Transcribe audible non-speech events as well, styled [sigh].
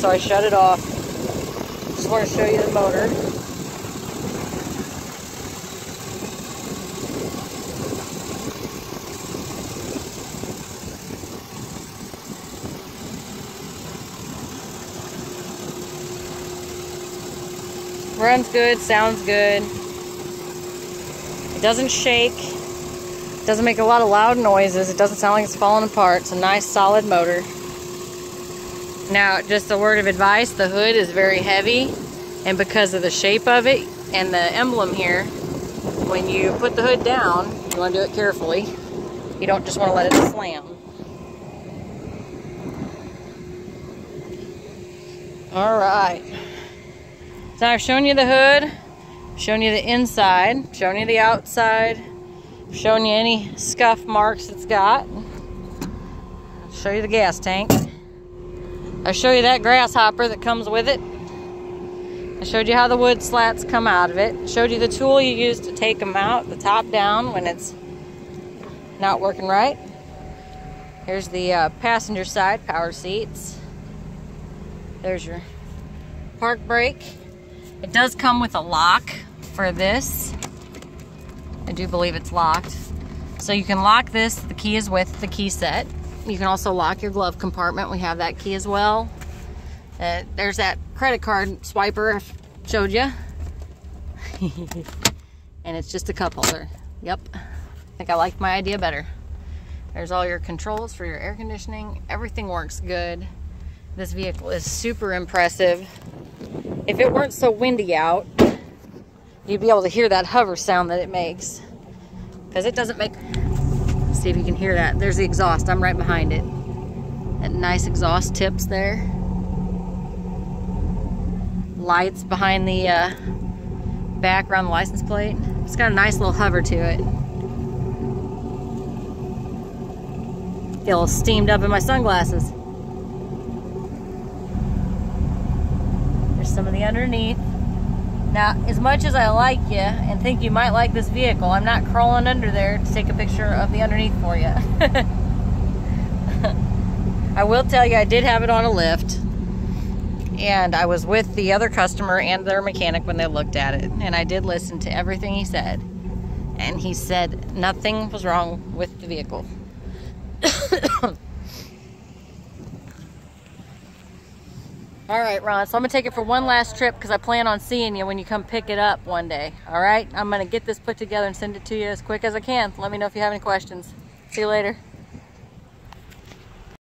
so I shut it off. Just want to show you the motor. Runs good, sounds good. It doesn't shake. Doesn't make a lot of loud noises. It doesn't sound like it's falling apart. It's a nice solid motor. Now, just a word of advice, the hood is very heavy and because of the shape of it and the emblem here, when you put the hood down, you want to do it carefully. You don't just want to let it slam. All right. So I've shown you the hood, shown you the inside, shown you the outside, shown you any scuff marks it's got. Show you the gas tank. I show you that grasshopper that comes with it. I showed you how the wood slats come out of it. Showed you the tool you use to take them out, the top down when it's not working right. Here's the uh, passenger side power seats. There's your park brake. It does come with a lock for this. I do believe it's locked. So you can lock this, the key is with the key set. You can also lock your glove compartment. We have that key as well. Uh, there's that credit card swiper I showed you. [laughs] and it's just a cup holder. Yep. I think I like my idea better. There's all your controls for your air conditioning. Everything works good. This vehicle is super impressive. If it weren't so windy out, you'd be able to hear that hover sound that it makes. Because it doesn't make... see if you can hear that. There's the exhaust. I'm right behind it. That nice exhaust tips there. Lights behind the uh, back around the license plate. It's got a nice little hover to it. Feel steamed up in my sunglasses. There's some of the underneath. Now, as much as I like you and think you might like this vehicle, I'm not crawling under there to take a picture of the underneath for you. [laughs] I will tell you, I did have it on a lift. And I was with the other customer and their mechanic when they looked at it. And I did listen to everything he said. And he said nothing was wrong with the vehicle. [coughs] [coughs] All right, Ron, so I'm gonna take it for one last trip because I plan on seeing you when you come pick it up one day. All right, I'm gonna get this put together and send it to you as quick as I can. Let me know if you have any questions. See you later.